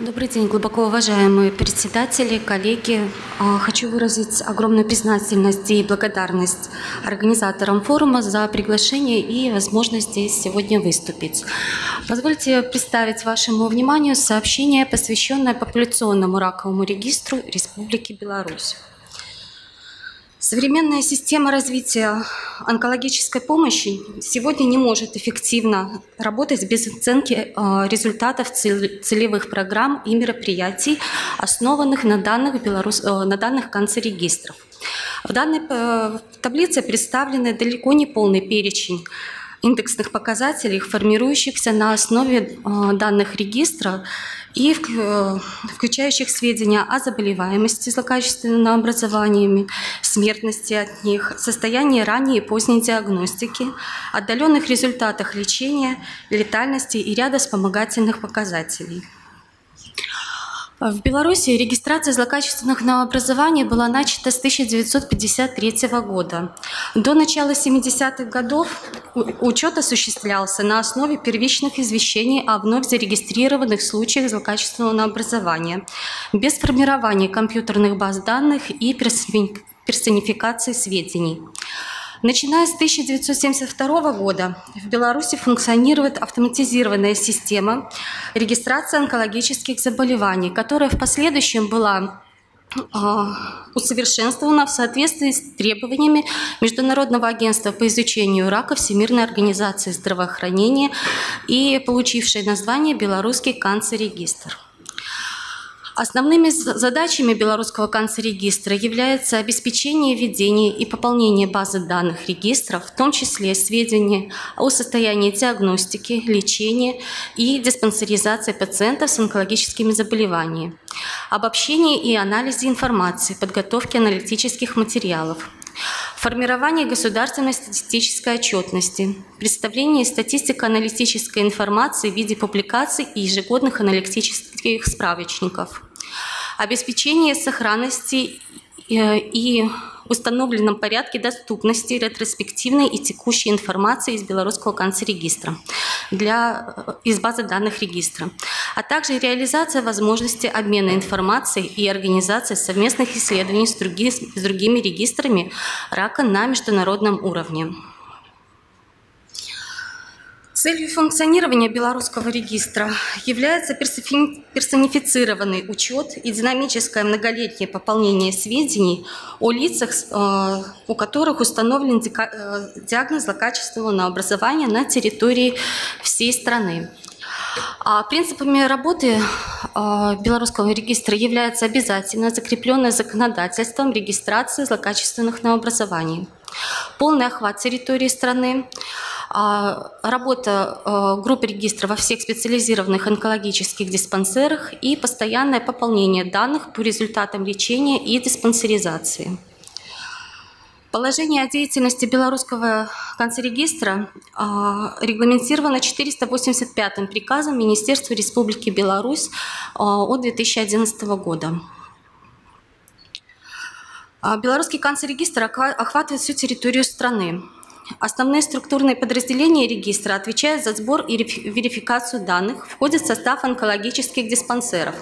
Добрый день, глубоко уважаемые председатели, коллеги. А, хочу выразить огромную признательность и благодарность организаторам форума за приглашение и возможность здесь сегодня выступить. Позвольте представить вашему вниманию сообщение, посвященное популяционному раковому регистру Республики Беларусь. Современная система развития онкологической помощи сегодня не может эффективно работать без оценки э, результатов целевых программ и мероприятий, основанных на данных, Белорус... Э, на данных канцерегистров. В данной э, таблице представлены далеко не полный перечень индексных показателей, формирующихся на основе данных регистра и э, включающих сведения о заболеваемости злокачественными образованиями, смертности от них, состоянии ранней и поздней диагностики, отдаленных результатах лечения, летальности и ряда вспомогательных показателей. В Беларуси регистрация злокачественных новообразований была начата с 1953 года. До начала 70-х годов учет осуществлялся на основе первичных извещений о вновь зарегистрированных случаях злокачественного новообразования, без формирования компьютерных баз данных и персонификации сведений. Начиная с 1972 года в Беларуси функционирует автоматизированная система регистрации онкологических заболеваний, которая в последующем была а, усовершенствована в соответствии с требованиями Международного агентства по изучению рака Всемирной организации здравоохранения и получившей название «Белорусский канцерегистр». Основными задачами белорусского канцерегистра является обеспечение ведения и пополнения базы данных регистра, в том числе сведения о состоянии диагностики, лечения и диспансеризации пациентов с онкологическими заболеваниями, обобщение и анализе информации, подготовке аналитических материалов, формирование государственной статистической отчетности, представление статистико-аналитической информации в виде публикаций и ежегодных аналитических справочников – обеспечение сохранности э, и установленном порядке доступности ретроспективной и текущей информации из Белорусского канцерегистра для, э, из базы данных регистра, а также реализация возможности обмена информацией и организации совместных исследований с, други, с другими регистрами рака на международном уровне. Целью функционирования белорусского регистра является персонифицированный учет и динамическое многолетнее пополнение сведений о лицах, э, у которых установлен э, диагноз злокачественного образования на территории всей страны. А принципами работы э, белорусского регистра является обязательно закрепленное законодательством регистрации злокачественных новообразований, полный охват территории страны, работа а, группы регистра во всех специализированных онкологических диспансерах и постоянное пополнение данных по результатам лечения и диспансеризации. Положение о деятельности белорусского канцерегистра а, регламентировано 485-м приказом Министерства Республики Беларусь от 2011 года. Белорусский канцерегистр охватывает всю территорию страны. Основные структурные подразделения регистра отвечают за сбор и верификацию данных, входят в состав онкологических диспансеров.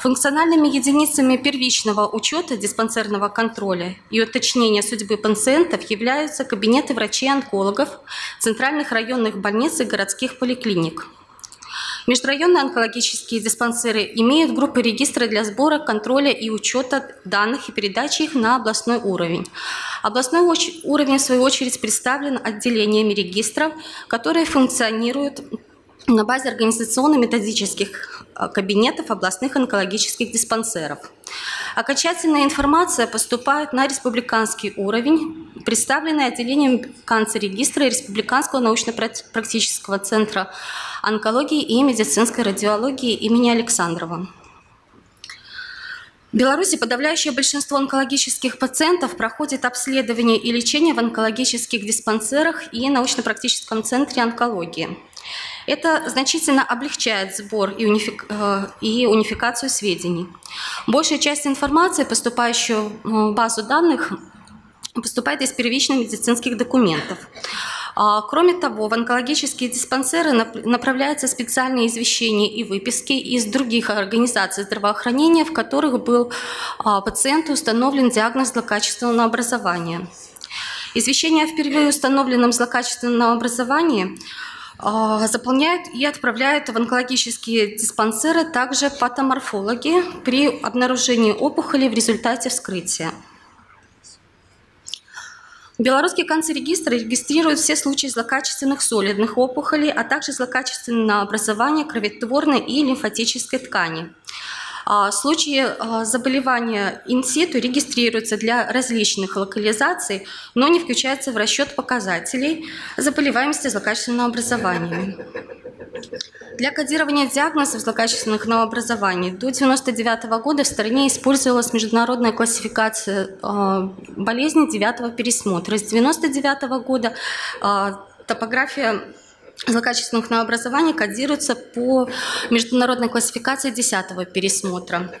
Функциональными единицами первичного учета диспансерного контроля и уточнения судьбы пациентов являются кабинеты врачей-онкологов, центральных районных больниц и городских поликлиник – Межрайонные онкологические диспансеры имеют группы регистра для сбора, контроля и учета данных и передачи их на областной уровень. Областной уровень, в свою очередь, представлен отделениями регистров, которые функционируют на базе организационно-методических кабинетов областных онкологических диспансеров. Окончательная информация поступает на республиканский уровень, представленный отделением канцерегистра Республиканского научно-практического центра онкологии и медицинской радиологии имени Александрова. В Беларуси подавляющее большинство онкологических пациентов проходит обследование и лечение в онкологических диспансерах и научно-практическом центре онкологии. Это значительно облегчает сбор и, унифик... Э, и унификацию сведений. Большая часть информации, поступающую в базу данных, поступает из первичных медицинских документов. А, кроме того, в онкологические диспансеры направляются специальные извещения и выписки из других организаций здравоохранения, в которых был а, пациенту установлен диагноз злокачественного образования. Извещение о впервые установленном злокачественном образовании заполняют и отправляют в онкологические диспансеры также патоморфологи при обнаружении опухоли в результате вскрытия. Белорусский канцерегистр регистрирует все случаи злокачественных солидных опухолей, а также злокачественного образования кроветворной и лимфатической ткани. А, случаи а, заболевания инситу регистрируются для различных локализаций, но не включаются в расчет показателей заболеваемости злокачественного образования. Для кодирования диагнозов злокачественных новообразований до 1999 года в стране использовалась международная классификация а, болезней девятого пересмотра. С 1999 года топография злокачественных новообразований кодируется по международной классификации 10 пересмотра.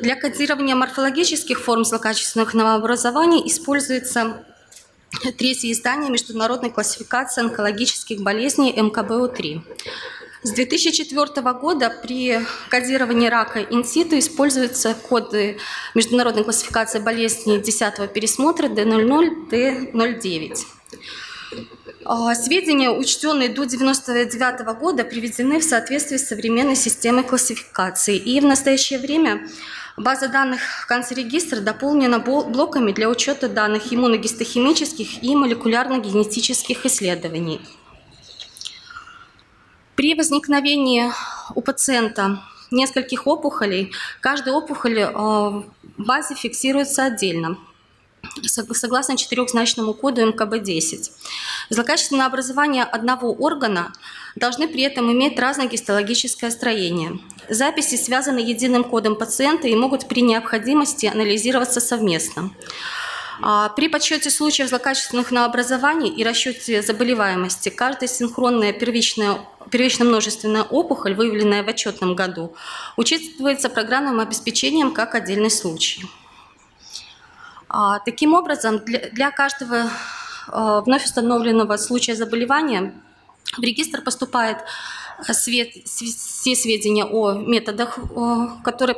Для кодирования морфологических форм злокачественных новообразований используется третье издание международной классификации онкологических болезней МКБО-3. С 2004 года при кодировании рака инситу используются коды международной классификации болезней 10 пересмотра D00, D09. А, сведения, учтенные до 1999 года, приведены в соответствии с современной системой классификации. И в настоящее время база данных канцерегистра дополнена блоками для учета данных иммуногистохимических и молекулярно-генетических исследований. При возникновении у пациента нескольких опухолей, каждая опухоль а, в базе фиксируется отдельно согласно четырехзначному коду МКБ-10. Злокачественное образование одного органа должны при этом иметь разное гистологическое строение. Записи связаны единым кодом пациента и могут при необходимости анализироваться совместно. А при подсчете случаев злокачественных новообразований и расчете заболеваемости каждая синхронная первичная первично-множественная опухоль, выявленная в отчетном году, учитывается программным обеспечением как отдельный случай. А, таким образом, для каждого а, вновь установленного случая заболевания в регистр поступает а, все сведения о методах, которые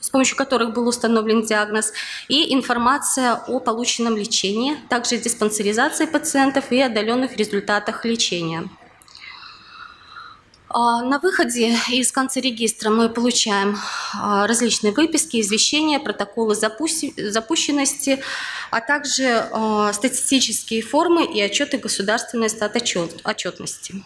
с помощью которых был установлен диагноз, и информация о полученном лечении, также диспансеризации пациентов и отдаленных результатах лечения. А, на выходе из канцерегистра мы получаем а, различные выписки, извещения, протоколы запущенности, а также а, статистические формы и отчеты государственной статотчетности.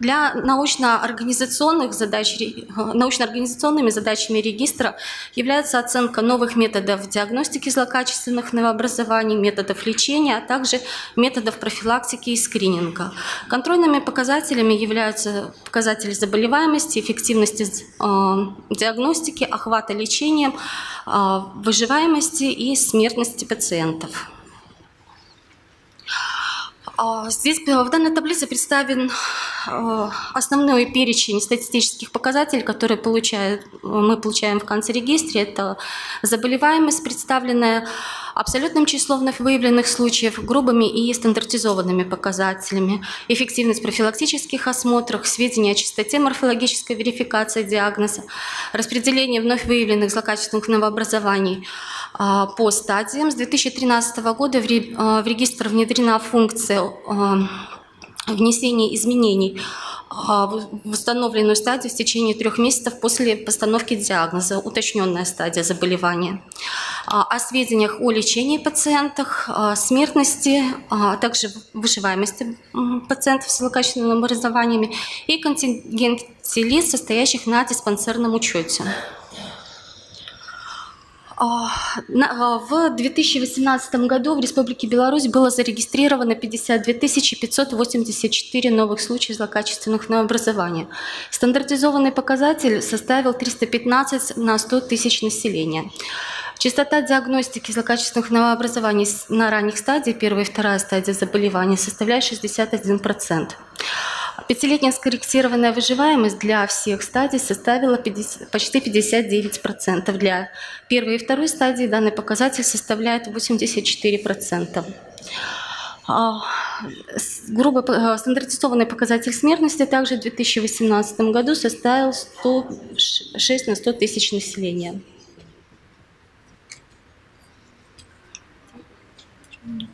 Для научно-организационных задач, научно-организационными задачами регистра является оценка новых методов диагностики злокачественных новообразований, методов лечения, а также методов профилактики и скрининга. Контрольными показателями являются показатели заболеваемости, эффективности э, диагностики, охвата лечением, э, выживаемости и смертности пациентов. А, здесь в данной таблице представлен а, основной перечень статистических показателей, которые получают, мы получаем в канцерегистре. Это заболеваемость, представленная абсолютным числом выявленных случаев, грубыми и стандартизованными показателями, эффективность профилактических осмотров, сведения о частоте морфологической верификации диагноза, распределение вновь выявленных злокачественных новообразований а, по стадиям. С 2013 года в регистр внедрена функция внесения изменений а, в установленную стадию в течение трех месяцев после постановки диагноза, уточненная стадия заболевания. А, о сведениях о лечении пациентах, смертности, а также выживаемости пациентов с злокачественными образованиями и контингенте лиц, состоящих на диспансерном учете. А, а, в 2018 году в Республике Беларусь было зарегистрировано 52 584 новых случаев злокачественных новообразований. Стандартизованный показатель составил 315 на 100 тысяч населения. Частота диагностики злокачественных новообразований на ранних стадиях, первая и вторая стадия заболевания, составляет 61%. Пятилетняя скорректированная выживаемость для всех стадий составила 50, почти 59%. Для первой и второй стадии данный показатель составляет 84%. А, грубо э, стандартизованный показатель смертности также в 2018 году составил 106 на 100 тысяч населения.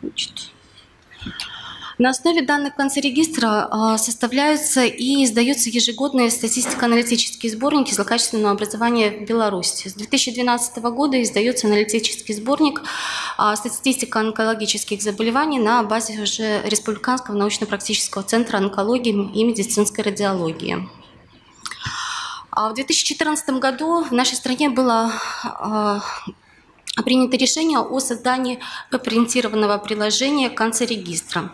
Значит. На основе данных канцерегистра а, составляются и издаются ежегодные статистико-аналитические сборники злокачественного образования в Беларуси. С 2012 года издается аналитический сборник а, статистика онкологических заболеваний на базе уже Республиканского научно-практического центра онкологии и медицинской радиологии. А в 2014 году в нашей стране было принято решение о создании веб-ориентированного приложения канцерегистра.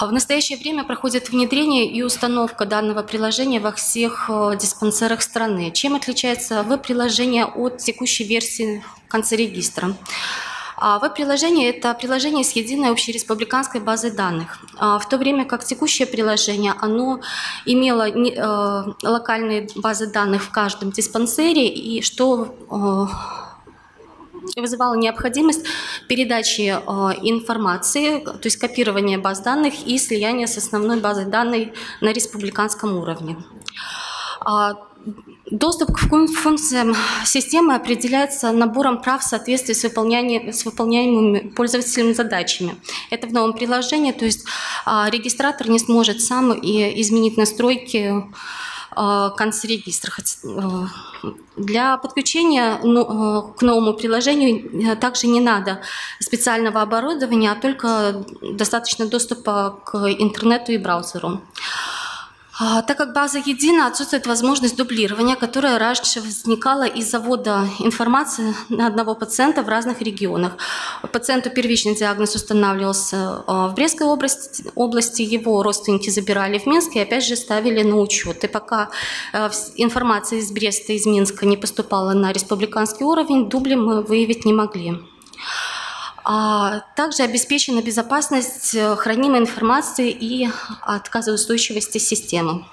В настоящее время проходит внедрение и установка данного приложения во всех э, диспансерах страны. Чем отличается веб-приложение от текущей версии канцерегистра? А веб-приложение – это приложение с единой общереспубликанской базой данных. А в то время как текущее приложение, оно имело э, локальные базы данных в каждом диспансере, и что вызывала необходимость передачи э, информации, то есть копирования баз данных и слияния с основной базой данных на республиканском уровне. А, доступ к функциям системы определяется набором прав в соответствии с, с выполняемыми пользователями задачами. Это в новом приложении, то есть а, регистратор не сможет сам изменить настройки Э, концрегистр. Э, для подключения ну, э, к новому приложению также не надо специального оборудования, а только достаточно доступа к интернету и браузеру. А, так как база едина, отсутствует возможность дублирования, которая раньше возникала из завода информации на одного пациента в разных регионах. Пациенту первичный диагноз устанавливался а, в Брестской области, области, его родственники забирали в Минск и опять же ставили на учет. И пока а, информация из Бреста, из Минска не поступала на республиканский уровень, дубли мы выявить не могли. А также обеспечена безопасность э, хранимой информации и отказоустойчивости системы.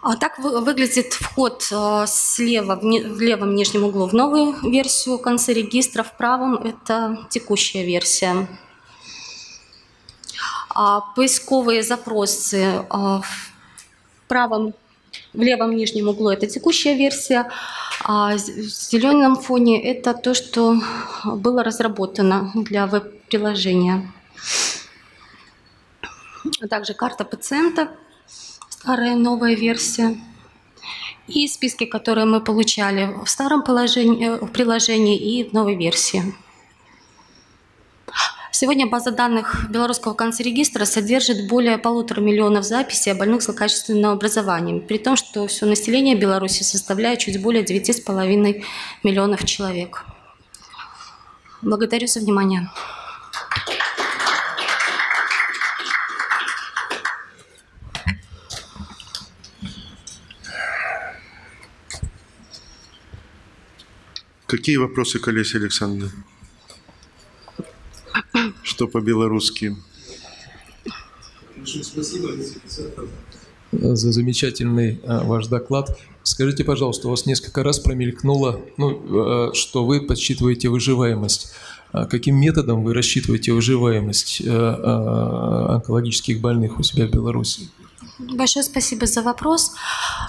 А так выглядит вход э, слева в левом нижнем углу в новую версию конца регистра, в правом это текущая версия. А поисковые запросы э, в правом в левом нижнем углу это текущая версия, а зеленом фоне это то, что было разработано для веб-приложения. А также карта пациента, старая новая версия. И списки, которые мы получали в старом в приложении и в новой версии. Сегодня база данных Белорусского канцерегистра содержит более полутора миллионов записей о больных злокачественным образованием, при том, что все население Беларуси составляет чуть более 9,5 миллионов человек. Благодарю за внимание. Какие вопросы к Олесе Александровне? Что по-белорусски. Спасибо за замечательный а, ваш доклад. Скажите, пожалуйста, у вас несколько раз промелькнуло, ну, а, что вы подсчитываете выживаемость. А каким методом вы рассчитываете выживаемость онкологических больных у себя в Беларуси? Большое спасибо за вопрос.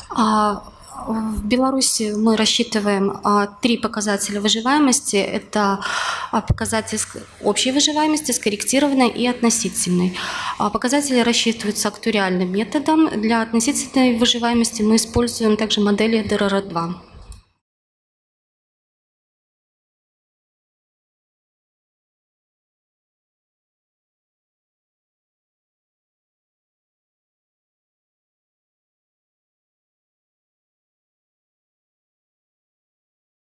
В Беларуси мы рассчитываем три показателя выживаемости. Это показатель общей выживаемости, скорректированной и относительной. А, показатели рассчитываются актуриальным методом. Для относительной выживаемости мы используем также модели ДРР-2.